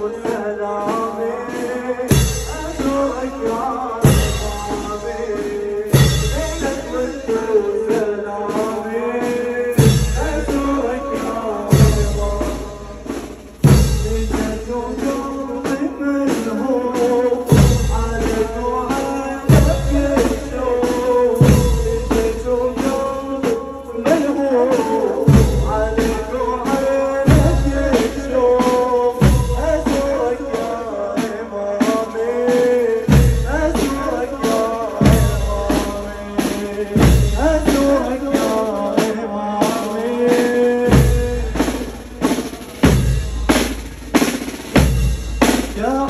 وجهي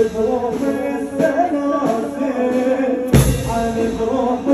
I'm a